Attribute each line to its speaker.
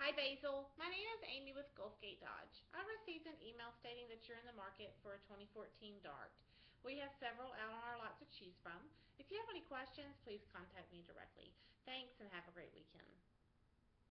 Speaker 1: Hi Basil, my name is Amy with Gulfgate Dodge. I received an email stating that you're in the market for a 2014 Dart. We have several out on our lot to choose from. If you have any questions, please contact me directly. Thanks and have a great day.